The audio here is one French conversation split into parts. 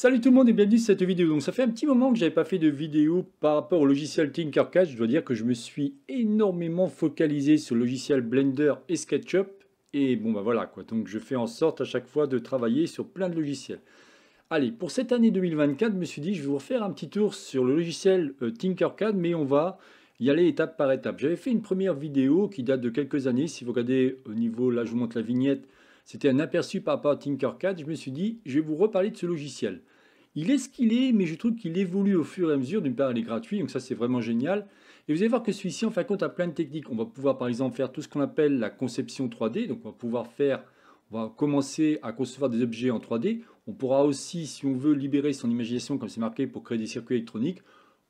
Salut tout le monde et bienvenue sur cette vidéo. Donc ça fait un petit moment que j'avais pas fait de vidéo par rapport au logiciel Tinkercad. Je dois dire que je me suis énormément focalisé sur le logiciel Blender et SketchUp. Et bon bah voilà quoi, donc je fais en sorte à chaque fois de travailler sur plein de logiciels. Allez, pour cette année 2024, je me suis dit je vais vous refaire un petit tour sur le logiciel euh, Tinkercad, mais on va y aller étape par étape. J'avais fait une première vidéo qui date de quelques années. Si vous regardez au niveau, là je vous montre la vignette, c'était un aperçu par rapport à Tinkercad. Je me suis dit, je vais vous reparler de ce logiciel. Il est ce qu'il est, mais je trouve qu'il évolue au fur et à mesure. D'une part, il est gratuit, donc ça c'est vraiment génial. Et vous allez voir que celui-ci, en fin de compte, a plein de techniques. On va pouvoir par exemple faire tout ce qu'on appelle la conception 3D. Donc on va pouvoir faire, on va commencer à concevoir des objets en 3D. On pourra aussi, si on veut, libérer son imagination, comme c'est marqué, pour créer des circuits électroniques.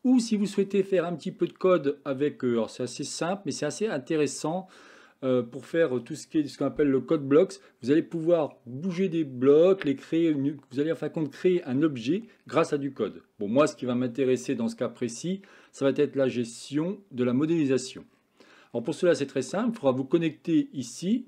Ou si vous souhaitez faire un petit peu de code avec, euh, alors c'est assez simple, mais c'est assez intéressant. Euh, pour faire tout ce qui est ce qu'on appelle le code blocks. Vous allez pouvoir bouger des blocs, créer, vous allez en fin de compte créer un objet grâce à du code. Bon, moi, ce qui va m'intéresser dans ce cas précis, ça va être la gestion de la modélisation. Pour cela, c'est très simple. Il faudra vous connecter ici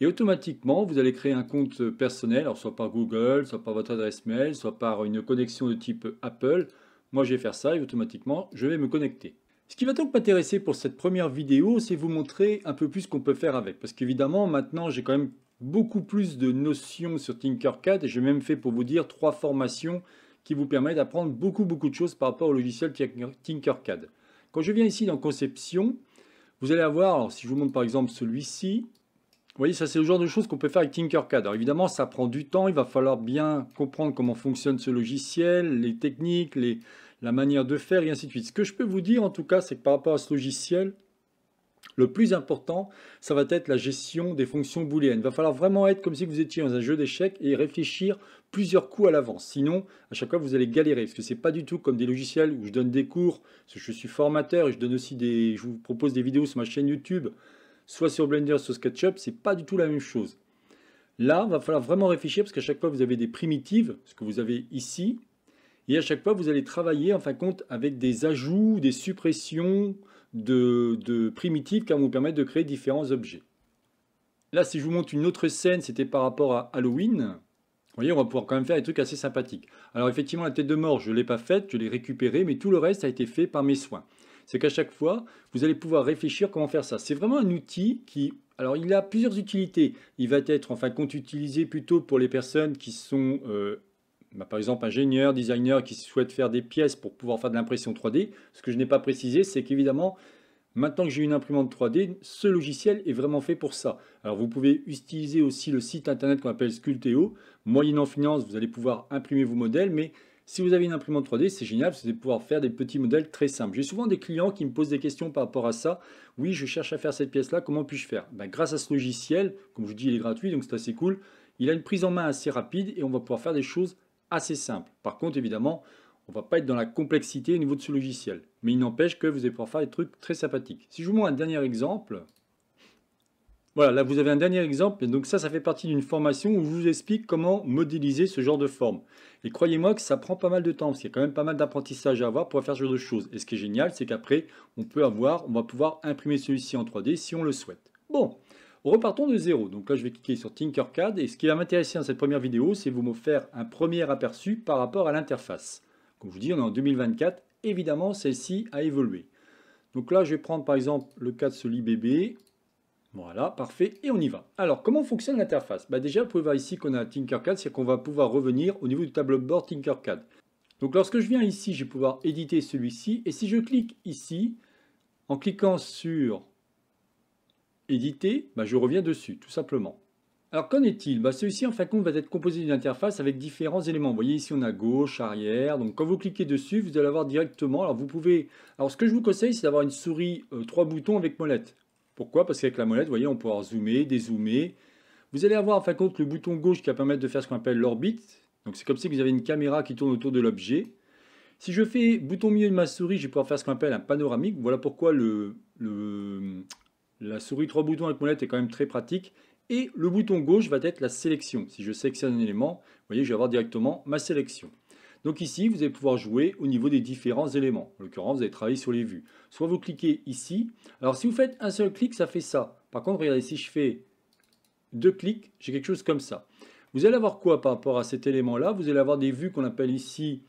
et automatiquement, vous allez créer un compte personnel, soit par Google, soit par votre adresse mail, soit par une connexion de type Apple. Moi, je vais faire ça et automatiquement, je vais me connecter. Ce qui va donc m'intéresser pour cette première vidéo, c'est vous montrer un peu plus ce qu'on peut faire avec. Parce qu'évidemment, maintenant, j'ai quand même beaucoup plus de notions sur Tinkercad j'ai même fait pour vous dire trois formations qui vous permettent d'apprendre beaucoup beaucoup de choses par rapport au logiciel Tinkercad. Quand je viens ici dans Conception, vous allez avoir, si je vous montre par exemple celui-ci, vous voyez, ça c'est le genre de choses qu'on peut faire avec Tinkercad. Alors évidemment, ça prend du temps, il va falloir bien comprendre comment fonctionne ce logiciel, les techniques, les, la manière de faire et ainsi de suite. Ce que je peux vous dire en tout cas, c'est que par rapport à ce logiciel, le plus important, ça va être la gestion des fonctions booléennes. Il va falloir vraiment être comme si vous étiez dans un jeu d'échecs et réfléchir plusieurs coups à l'avance. Sinon, à chaque fois, vous allez galérer. Parce que ce n'est pas du tout comme des logiciels où je donne des cours, je suis formateur et je donne aussi des, je vous propose des vidéos sur ma chaîne YouTube, soit sur Blender, soit SketchUp. C'est pas du tout la même chose. Là, il va falloir vraiment réfléchir parce qu'à chaque fois, vous avez des primitives, ce que vous avez ici, et à chaque fois, vous allez travailler en fin de compte avec des ajouts, des suppressions de, primitives qui vont vous permettre de créer différents objets. Là, si je vous montre une autre scène, c'était par rapport à Halloween. Vous voyez, on va pouvoir quand même faire des trucs assez sympathiques. Alors effectivement, la tête de mort, je ne l'ai pas faite, je l'ai récupérée, mais tout le reste a été fait par mes soins. C'est qu'à chaque fois, vous allez pouvoir réfléchir comment faire ça. C'est vraiment un outil qui... Alors, il a plusieurs utilités. Il va être, en fin de compte, utilisé plutôt pour les personnes qui sont euh, bah, par exemple ingénieur, designer qui souhaite faire des pièces pour pouvoir faire de l'impression 3D. Ce que je n'ai pas précisé, c'est qu'évidemment, maintenant que j'ai une imprimante 3D, ce logiciel est vraiment fait pour ça. Alors vous pouvez utiliser aussi le site internet qu'on appelle Sculteo. Moyennant finance, vous allez pouvoir imprimer vos modèles, mais si vous avez une imprimante 3D, c'est génial, vous allez pouvoir faire des petits modèles très simples. J'ai souvent des clients qui me posent des questions par rapport à ça. Oui, je cherche à faire cette pièce-là, comment puis-je faire? Ben, Grâce à ce logiciel, comme je vous dis, il est gratuit, donc c'est assez cool. Il a une prise en main assez rapide et on va pouvoir faire des choses assez simple. Par contre, évidemment, on ne va pas être dans la complexité au niveau de ce logiciel. Mais il n'empêche que vous allez pouvoir faire des trucs très sympathiques. Si je vous montre un dernier exemple, voilà, là vous avez un dernier exemple, et donc ça, ça fait partie d'une formation où je vous explique comment modéliser ce genre de forme. Et croyez-moi que ça prend pas mal de temps, parce qu'il y a quand même pas mal d'apprentissage à avoir pour faire ce genre de choses. Et ce qui est génial, c'est qu'après, on peut avoir, on va pouvoir imprimer celui-ci en 3D si on le souhaite. Bon, Repartons de zéro. Donc là, je vais cliquer sur Tinkercad. Et ce qui va m'intéresser dans cette première vidéo, c'est vous me faire un premier aperçu par rapport à l'interface. Comme je vous dis, on est en 2024. Évidemment, celle-ci a évolué. Donc là, je vais prendre par exemple le cas de ce bébé. Voilà, parfait, et on y va. Alors, comment fonctionne l'interface? Bah Déjà, vous pouvez voir ici qu'on a Tinkercad, c'est qu'on va pouvoir revenir au niveau du tableau de bord Tinkercad. Donc lorsque je viens ici, je vais pouvoir éditer celui-ci, et si je clique ici, en cliquant sur éditer, bah, je reviens dessus, tout simplement. Alors qu'en est-il? Bah, Celui-ci, en fin de compte, va être composé d'une interface avec différents éléments. Vous voyez ici, on a gauche, arrière. Donc quand vous cliquez dessus, vous allez avoir directement... Alors vous pouvez... Alors ce que je vous conseille, c'est d'avoir une souris euh, trois boutons avec molette. Pourquoi? Parce qu'avec la molette, vous voyez, on pourra zoomer, dézoomer. Vous allez avoir en fin de compte le bouton gauche qui va permettre de faire ce qu'on appelle l'orbite. Donc c'est comme si vous avez une caméra qui tourne autour de l'objet. Si je fais bouton milieu de ma souris, je vais pouvoir faire ce qu'on appelle un panoramique. Voilà pourquoi le, le, la souris trois boutons avec molette est quand même très pratique. Et le bouton gauche va être la sélection. Si je sélectionne un élément, vous voyez, je vais avoir directement ma sélection. Donc ici, vous allez pouvoir jouer au niveau des différents éléments. En l'occurrence, vous allez travailler sur les vues. Soit vous cliquez ici. Alors si vous faites un seul clic, ça fait ça. Par contre, regardez, si je fais deux clics, j'ai quelque chose comme ça. Vous allez avoir quoi par rapport à cet élément-là? Vous allez avoir des vues qu'on appelle ici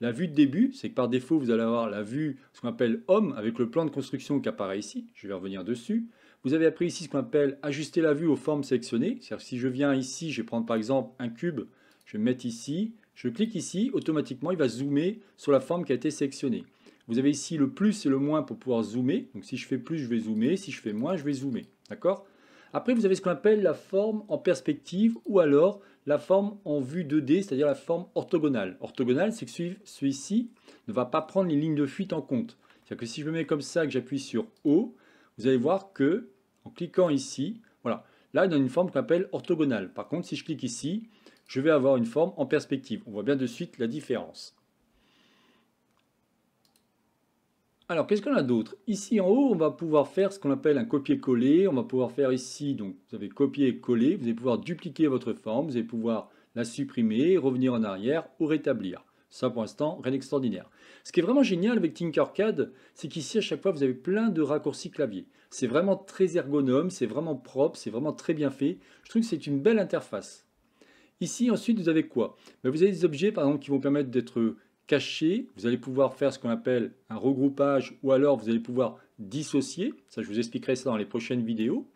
la vue de début, c'est que par défaut, vous allez avoir la vue, ce qu'on appelle homme, avec le plan de construction qui apparaît ici. Je vais revenir dessus. Vous avez appris ici ce qu'on appelle ajuster la vue aux formes sélectionnées. C'est-à-dire si je viens ici, je vais prendre par exemple un cube, je vais me mettre ici, je clique ici, automatiquement il va zoomer sur la forme qui a été sélectionnée. Vous avez ici le plus et le moins pour pouvoir zoomer. Donc si je fais plus, je vais zoomer. Si je fais moins, je vais zoomer. D'accord? Après, vous avez ce qu'on appelle la forme en perspective ou alors la forme en vue 2D, c'est-à-dire la forme orthogonale. Orthogonale, c'est que celui-ci ne va pas prendre les lignes de fuite en compte. C'est-à-dire que si je me mets comme ça, que j'appuie sur O, vous allez voir que, en cliquant ici, voilà, là, il a une forme qu'on appelle orthogonale. Par contre, si je clique ici, je vais avoir une forme en perspective. On voit bien de suite la différence. Alors, qu'est-ce qu'on a d'autre? Ici en haut, on va pouvoir faire ce qu'on appelle un copier-coller. On va pouvoir faire ici, donc vous avez copier-coller. Vous allez pouvoir dupliquer votre forme. Vous allez pouvoir la supprimer, revenir en arrière ou rétablir. Ça, pour l'instant, rien d'extraordinaire. Ce qui est vraiment génial avec Tinkercad, c'est qu'ici, à chaque fois, vous avez plein de raccourcis clavier. C'est vraiment très ergonome, c'est vraiment propre, c'est vraiment très bien fait. Je trouve que c'est une belle interface. Ici, ensuite, vous avez quoi? Ben, Vous avez des objets, par exemple, qui vont permettre d'être caché, vous allez pouvoir faire ce qu'on appelle un regroupage ou alors vous allez pouvoir dissocier. Ça, je vous expliquerai ça dans les prochaines vidéos.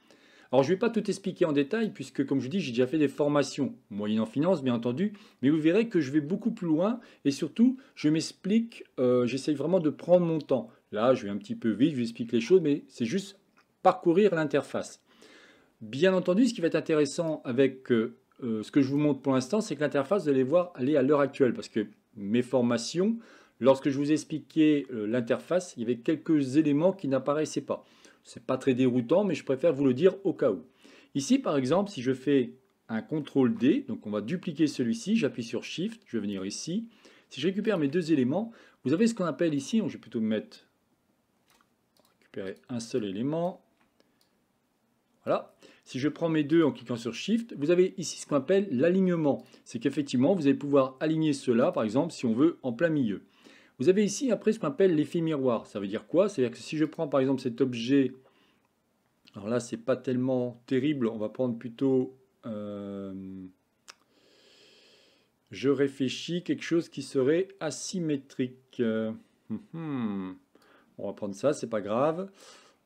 Alors, je ne vais pas tout expliquer en détail puisque, comme je dis, j'ai déjà fait des formations, moyennant finance, bien entendu, mais vous verrez que je vais beaucoup plus loin et surtout, je m'explique, euh, j'essaye vraiment de prendre mon temps. Là, je vais un petit peu vite, je vous explique les choses, mais c'est juste parcourir l'interface. Bien entendu, ce qui va être intéressant avec euh, euh, ce que je vous montre pour l'instant, c'est que l'interface, vous allez voir, elle est à l'heure actuelle parce que mes formations, lorsque je vous expliquais euh, l'interface, il y avait quelques éléments qui n'apparaissaient pas. Ce n'est pas très déroutant, mais je préfère vous le dire au cas où. Ici, par exemple, si je fais un CTRL D, donc on va dupliquer celui-ci, j'appuie sur SHIFT, je vais venir ici. Si je récupère mes deux éléments, vous avez ce qu'on appelle ici, je vais plutôt mettre, récupérer un seul élément. Voilà. Si je prends mes deux en cliquant sur Shift, vous avez ici ce qu'on appelle l'alignement. C'est qu'effectivement, vous allez pouvoir aligner cela, par exemple, si on veut, en plein milieu. Vous avez ici après ce qu'on appelle l'effet miroir. Ça veut dire quoi? C'est-à-dire que si je prends par exemple cet objet, alors là c'est pas tellement terrible, on va prendre plutôt, euh, je réfléchis, quelque chose qui serait asymétrique. Hum, hum. on va prendre ça, c'est pas grave.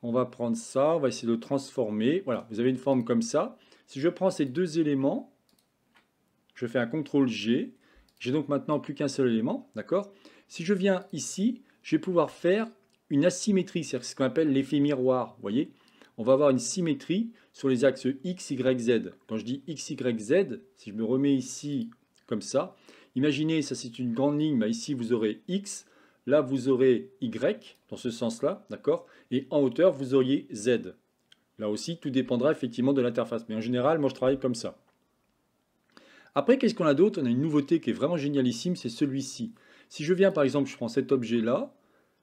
On va prendre ça, on va essayer de transformer. Voilà, vous avez une forme comme ça. Si je prends ces deux éléments, je fais un CTRL G. J'ai donc maintenant plus qu'un seul élément, d'accord? Si je viens ici, je vais pouvoir faire une asymétrie, c'est ce qu'on appelle l'effet miroir, vous voyez? On va avoir une symétrie sur les axes X, Y, Z. Quand je dis X, Y, Z, si je me remets ici comme ça, imaginez, ça c'est une grande ligne, ici vous aurez X, Là, vous aurez Y, dans ce sens-là, d'accord? Et en hauteur, vous auriez Z. Là aussi, tout dépendra effectivement de l'interface. Mais en général, moi, je travaille comme ça. Après, qu'est-ce qu'on a d'autre? On a une nouveauté qui est vraiment génialissime, c'est celui-ci. Si je viens, par exemple, je prends cet objet-là,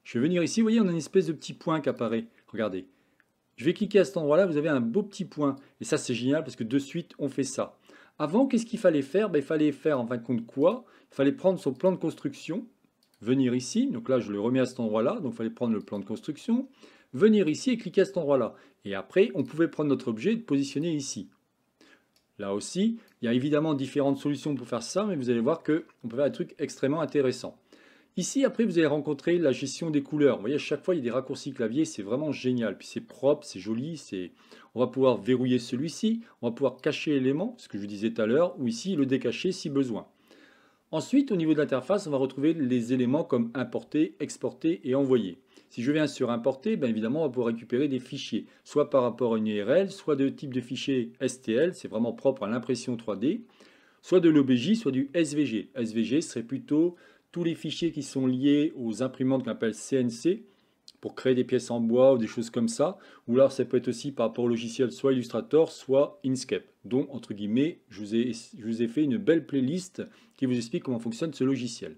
je vais venir ici, vous voyez, on a une espèce de petit point qui apparaît. Regardez. Je vais cliquer à cet endroit-là, vous avez un beau petit point. Et ça, c'est génial parce que de suite, on fait ça. Avant, qu'est-ce qu'il fallait faire? Ben, Il fallait faire, en fin de compte, quoi? Il fallait prendre son plan de construction, venir ici, donc là je le remets à cet endroit-là, donc il fallait prendre le plan de construction, venir ici et cliquer à cet endroit-là. Et après, on pouvait prendre notre objet et le positionner ici. Là aussi, il y a évidemment différentes solutions pour faire ça, mais vous allez voir qu'on peut faire des trucs extrêmement intéressants. Ici, après, vous allez rencontrer la gestion des couleurs. Vous voyez, à chaque fois, il y a des raccourcis clavier, c'est vraiment génial. Puis c'est propre, c'est joli, on va pouvoir verrouiller celui-ci, on va pouvoir cacher l'élément, ce que je vous disais tout à l'heure, ou ici, le décacher si besoin. Ensuite, au niveau de l'interface, on va retrouver les éléments comme importer, exporter et envoyer. Si je viens sur importer, bien évidemment, on va pouvoir récupérer des fichiers, soit par rapport à une URL, soit de type de fichier STL, c'est vraiment propre à l'impression 3D, soit de l'OBJ, soit du SVG. SVG serait plutôt tous les fichiers qui sont liés aux imprimantes qu'on appelle CNC, pour créer des pièces en bois ou des choses comme ça. Ou alors ça peut être aussi par rapport au logiciel soit Illustrator, soit Inkscape. Donc, entre guillemets, je vous, ai, je vous ai fait une belle playlist qui vous explique comment fonctionne ce logiciel.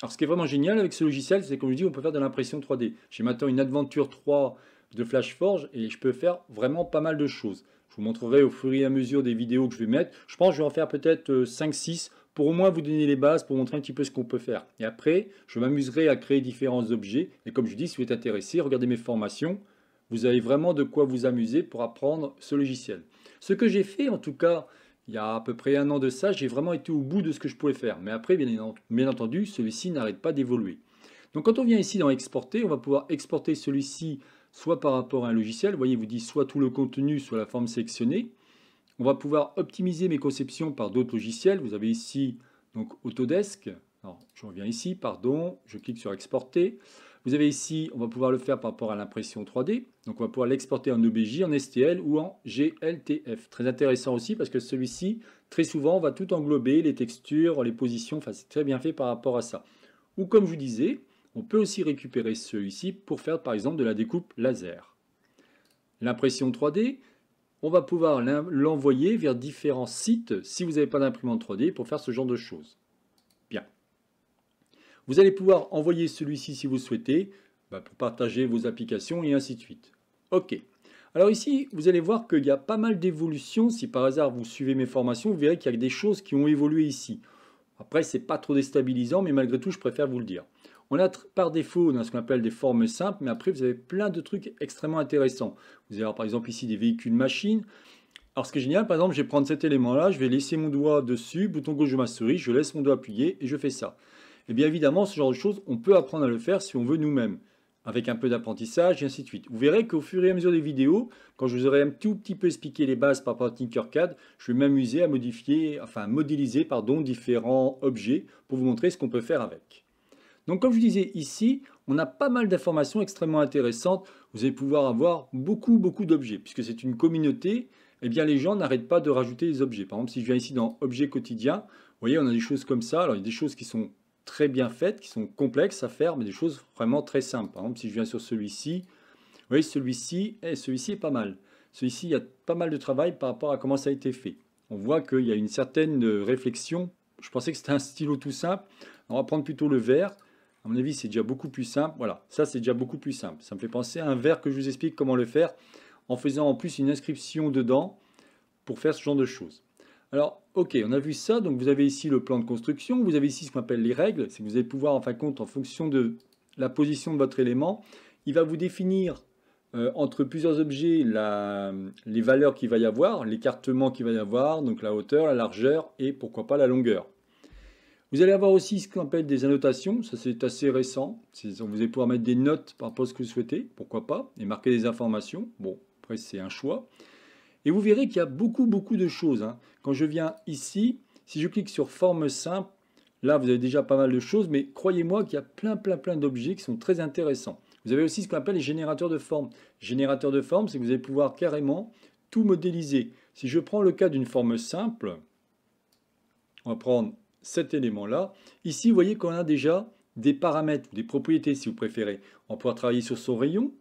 Alors ce qui est vraiment génial avec ce logiciel, c'est comme je dis, on peut faire de l'impression 3D. J'ai maintenant une Adventure 3 de FlashForge et je peux faire vraiment pas mal de choses. Je vous montrerai au fur et à mesure des vidéos que je vais mettre. Je pense que je vais en faire peut-être 5-6 euh, pour au moins vous donner les bases, pour montrer un petit peu ce qu'on peut faire. Et après, je m'amuserai à créer différents objets. Et comme je dis, si vous êtes intéressé, regardez mes formations. Vous avez vraiment de quoi vous amuser pour apprendre ce logiciel. Ce que j'ai fait, en tout cas, il y a à peu près un an de ça, j'ai vraiment été au bout de ce que je pouvais faire. Mais après, bien entendu, celui-ci n'arrête pas d'évoluer. Donc quand on vient ici dans exporter, on va pouvoir exporter celui-ci soit par rapport à un logiciel, vous voyez, il vous dit soit tout le contenu, soit la forme sélectionnée. On va pouvoir optimiser mes conceptions par d'autres logiciels. Vous avez ici donc Autodesk. Je reviens ici, pardon, je clique sur exporter. Vous avez ici, on va pouvoir le faire par rapport à l'impression 3D. Donc on va pouvoir l'exporter en OBJ, en STL ou en GLTF. Très intéressant aussi parce que celui-ci, très souvent, va tout englober, les textures, les positions. Enfin, c'est très bien fait par rapport à ça. Ou comme je vous disais, on peut aussi récupérer celui-ci pour faire par exemple de la découpe laser. L'impression 3D, on va pouvoir l'envoyer vers différents sites si vous n'avez pas d'imprimante 3D pour faire ce genre de choses. Bien. Vous allez pouvoir envoyer celui-ci si vous souhaitez bah, pour partager vos applications et ainsi de suite. Ok. Alors ici, vous allez voir qu'il y a pas mal d'évolutions. Si par hasard vous suivez mes formations, vous verrez qu'il y a des choses qui ont évolué ici. Après, c'est pas trop déstabilisant, mais malgré tout, je préfère vous le dire. On a par défaut dans ce qu'on appelle des formes simples, mais après vous avez plein de trucs extrêmement intéressants. Vous allez avoir par exemple ici des véhicules machines. Alors ce qui est génial, par exemple, je vais prendre cet élément-là, je vais laisser mon doigt dessus, bouton gauche de ma souris, je laisse mon doigt appuyé et je fais ça. Et bien évidemment, ce genre de choses, on peut apprendre à le faire si on veut nous-mêmes, avec un peu d'apprentissage et ainsi de suite. Vous verrez qu'au fur et à mesure des vidéos, quand je vous aurai un tout petit peu expliqué les bases par rapport à Tinkercad, je vais m'amuser à modifier, enfin modéliser pardon, différents objets pour vous montrer ce qu'on peut faire avec. Donc comme je disais ici, on a pas mal d'informations extrêmement intéressantes. Vous allez pouvoir avoir beaucoup, beaucoup d'objets. Puisque c'est une communauté, eh bien les gens n'arrêtent pas de rajouter des objets. Par exemple, si je viens ici dans Objets quotidiens, vous voyez, on a des choses comme ça. Alors il y a des choses qui sont très bien faites, qui sont complexes à faire, mais des choses vraiment très simples. Par exemple, si je viens sur celui-ci, vous voyez, celui-ci, celui-ci est pas mal. Celui-ci, il y a pas mal de travail par rapport à comment ça a été fait. On voit qu'il y a une certaine réflexion. Je pensais que c'était un stylo tout simple. On va prendre plutôt le vert. À mon avis, c'est déjà beaucoup plus simple. Voilà, ça c'est déjà beaucoup plus simple. Ça me fait penser à un verre que je vous explique comment le faire en faisant en plus une inscription dedans pour faire ce genre de choses. Alors, ok, on a vu ça. Donc, vous avez ici le plan de construction. Vous avez ici ce qu'on appelle les règles. C'est que vous allez pouvoir, en fin de compte, en fonction de la position de votre élément, il va vous définir euh, entre plusieurs objets les valeurs qu'il va y avoir, l'écartement qu'il va y avoir, donc la hauteur, la largeur et pourquoi pas la longueur. Vous allez avoir aussi ce qu'on appelle des annotations, ça c'est assez récent. Vous allez pouvoir mettre des notes par rapport à ce que vous souhaitez, pourquoi pas, et marquer des informations. Bon, après c'est un choix. Et vous verrez qu'il y a beaucoup, beaucoup de choses. Hein. Quand je viens ici, si je clique sur forme simple, là vous avez déjà pas mal de choses, mais croyez-moi qu'il y a plein, plein, plein d'objets qui sont très intéressants. Vous avez aussi ce qu'on appelle les générateurs de formes. Générateurs de formes, c'est que vous allez pouvoir carrément tout modéliser. Si je prends le cas d'une forme simple, on va prendre cet élément-là. Ici, vous voyez qu'on a déjà des paramètres des propriétés, si vous préférez. On pouvoir travailler sur son rayon,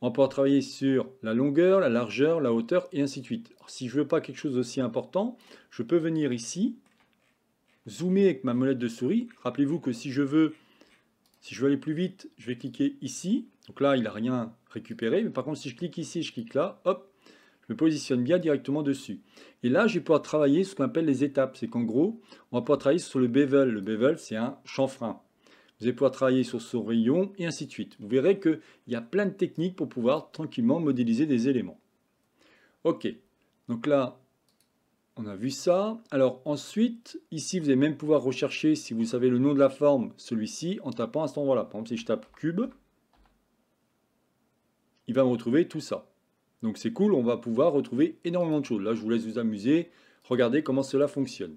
on pouvoir travailler sur la longueur, la largeur, la hauteur, et ainsi de suite. si je ne veux pas quelque chose d'aussi important, je peux venir ici, zoomer avec ma molette de souris. Rappelez-vous que si je veux si je veux aller plus vite, je vais cliquer ici. Donc là, il n'a rien récupéré. Mais par contre, si je clique ici, je clique là, hop, je me positionne bien directement dessus. Et là, je vais pouvoir travailler ce qu'on appelle les étapes. C'est qu'en gros, on va pouvoir travailler sur le bevel. Le bevel, c'est un chanfrein. Vous allez pouvoir travailler sur ce rayon et ainsi de suite. Vous verrez qu'il y a plein de techniques pour pouvoir tranquillement modéliser des éléments. Ok, donc là, on a vu ça. Alors ensuite, ici, vous allez même pouvoir rechercher, si vous savez le nom de la forme, celui-ci, en tapant à cet endroit-là. Par exemple, si je tape cube, il va me retrouver tout ça. Donc c'est cool, on va pouvoir retrouver énormément de choses. Là, je vous laisse vous amuser, regardez comment cela fonctionne.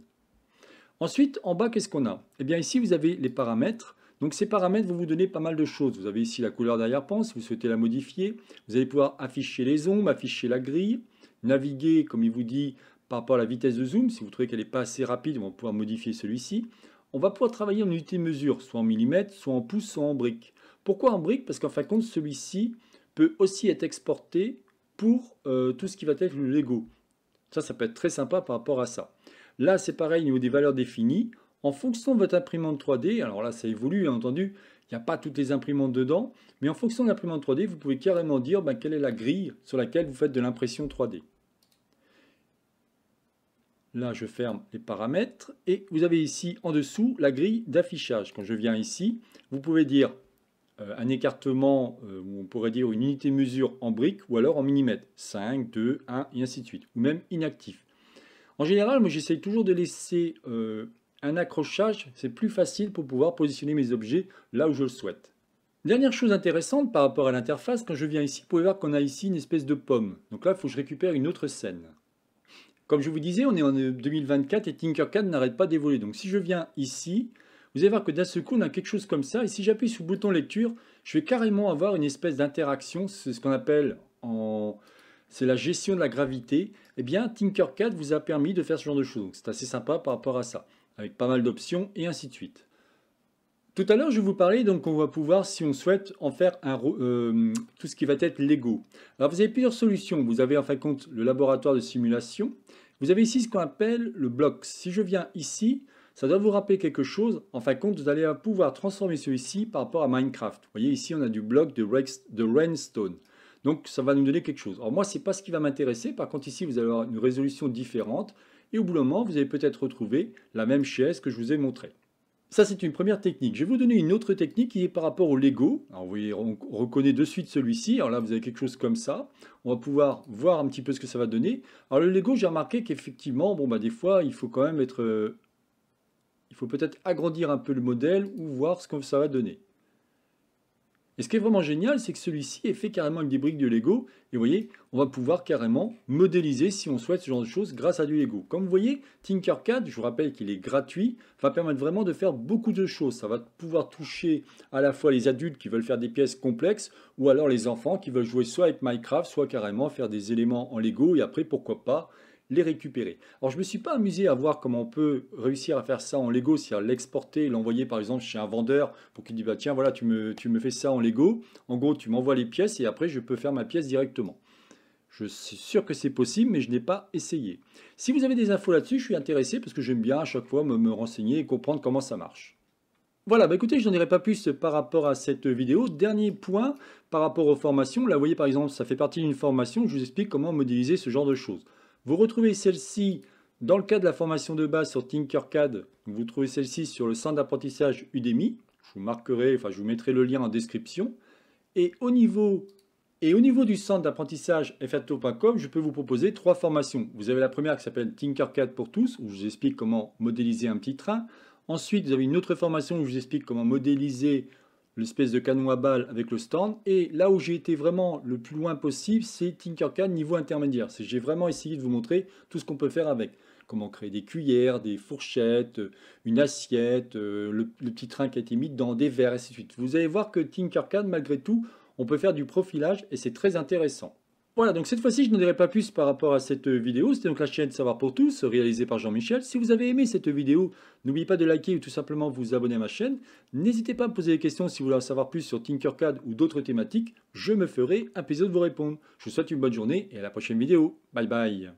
Ensuite, en bas, qu'est-ce qu'on a? Eh bien ici, vous avez les paramètres. Donc ces paramètres vont vous donner pas mal de choses. Vous avez ici la couleur d'arrière-plan, si vous souhaitez la modifier. Vous allez pouvoir afficher les ombres, afficher la grille, naviguer, comme il vous dit, par rapport à la vitesse de zoom. Si vous trouvez qu'elle n'est pas assez rapide, on va pouvoir modifier celui-ci. On va pouvoir travailler en unité mesure, soit en millimètres, soit en pouces, soit en briques. Pourquoi en briques? Parce qu'en fin de compte, celui-ci peut aussi être exporté pour euh, tout ce qui va être le Lego. Ça, ça peut être très sympa par rapport à ça. Là, c'est pareil au niveau des valeurs définies. En fonction de votre imprimante 3D, alors là, ça évolue, bien entendu, il n'y a pas toutes les imprimantes dedans, mais en fonction de l'imprimante 3D, vous pouvez carrément dire ben, quelle est la grille sur laquelle vous faites de l'impression 3D. Là, je ferme les paramètres et vous avez ici en dessous la grille d'affichage. Quand je viens ici, vous pouvez dire un écartement, euh, on pourrait dire une unité mesure en briques ou alors en millimètres, 5, 2, 1 et ainsi de suite, ou même inactif. En général, moi j'essaye toujours de laisser euh, un accrochage, c'est plus facile pour pouvoir positionner mes objets là où je le souhaite. Dernière chose intéressante par rapport à l'interface, quand je viens ici, vous pouvez voir qu'on a ici une espèce de pomme. Donc là, il faut que je récupère une autre scène. Comme je vous disais, on est en 2024 et Tinkercad n'arrête pas d'évoluer. Donc si je viens ici, vous allez voir que d'un seul coup, on a quelque chose comme ça. Et si j'appuie sur le bouton lecture, je vais carrément avoir une espèce d'interaction. C'est ce qu'on appelle en... C'est la gestion de la gravité. Eh bien, Tinkercad vous a permis de faire ce genre de choses. C'est assez sympa par rapport à ça, avec pas mal d'options et ainsi de suite. Tout à l'heure, je vous parlais donc qu'on va pouvoir, si on souhaite, en faire un, euh, tout ce qui va être Lego. Alors, vous avez plusieurs solutions. Vous avez en fin de compte le laboratoire de simulation. Vous avez ici ce qu'on appelle le bloc. Si je viens ici, ça doit vous rappeler quelque chose. En fin de compte, vous allez pouvoir transformer celui-ci par rapport à Minecraft. Vous voyez ici, on a du bloc de, de Rainstone. Donc, ça va nous donner quelque chose. Alors moi, ce n'est pas ce qui va m'intéresser. Par contre, ici, vous allez avoir une résolution différente. Et au bout d'un moment, vous allez peut-être retrouver la même chaise que je vous ai montrée. Ça, c'est une première technique. Je vais vous donner une autre technique qui est par rapport au Lego. Alors, vous voyez, on reconnaît de suite celui-ci. Alors là, vous avez quelque chose comme ça. On va pouvoir voir un petit peu ce que ça va donner. Alors, le Lego, j'ai remarqué qu'effectivement, bon, bah, des fois, il faut quand même être... Il faut peut-être agrandir un peu le modèle ou voir ce que ça va donner. Et ce qui est vraiment génial, c'est que celui-ci est fait carrément avec des briques de Lego. Et vous voyez, on va pouvoir carrément modéliser si on souhaite ce genre de choses grâce à du Lego. Comme vous voyez, Tinkercad, je vous rappelle qu'il est gratuit, va permettre vraiment de faire beaucoup de choses. Ça va pouvoir toucher à la fois les adultes qui veulent faire des pièces complexes ou alors les enfants qui veulent jouer soit avec Minecraft, soit carrément faire des éléments en Lego et après, pourquoi pas, les récupérer. Alors je ne me suis pas amusé à voir comment on peut réussir à faire ça en Lego, c'est-à-dire l'exporter l'envoyer par exemple chez un vendeur pour qu'il dise bah, tiens voilà tu me, tu me fais ça en Lego, en gros tu m'envoies les pièces et après je peux faire ma pièce directement. Je suis sûr que c'est possible, mais je n'ai pas essayé. Si vous avez des infos là-dessus, je suis intéressé parce que j'aime bien à chaque fois me, renseigner et comprendre comment ça marche. Voilà, bah écoutez, je n'en dirai pas plus par rapport à cette vidéo. Dernier point par rapport aux formations. Là, vous voyez par exemple, ça fait partie d'une formation. Je vous explique comment modéliser ce genre de choses. Vous retrouvez celle-ci dans le cas de la formation de base sur Tinkercad. Vous trouvez celle-ci sur le centre d'apprentissage Udemy. Je vous marquerai, enfin je vous mettrai le lien en description. Et au niveau, et au niveau du centre d'apprentissage FATO.com, je peux vous proposer trois formations. Vous avez la première qui s'appelle Tinkercad pour tous, où je vous explique comment modéliser un petit train. Ensuite, vous avez une autre formation où je vous explique comment modéliser l'espèce de canon à balles avec le stand. Et là où j'ai été vraiment le plus loin possible, c'est Tinkercad niveau intermédiaire. J'ai vraiment essayé de vous montrer tout ce qu'on peut faire avec. Comment créer des cuillères, des fourchettes, une assiette, euh, le, petit train qui a été mis dans des verres, et ainsi de suite. Vous allez voir que Tinkercad, malgré tout, on peut faire du profilage et c'est très intéressant. Voilà, donc cette fois-ci, je n'en dirai pas plus par rapport à cette vidéo. C'était donc la chaîne Savoir pour tous, réalisée par Jean-Michel. Si vous avez aimé cette vidéo, n'oubliez pas de liker ou tout simplement vous abonner à ma chaîne. N'hésitez pas à me poser des questions si vous voulez en savoir plus sur Tinkercad ou d'autres thématiques. Je me ferai un plaisir de vous répondre. Je vous souhaite une bonne journée et à la prochaine vidéo. Bye bye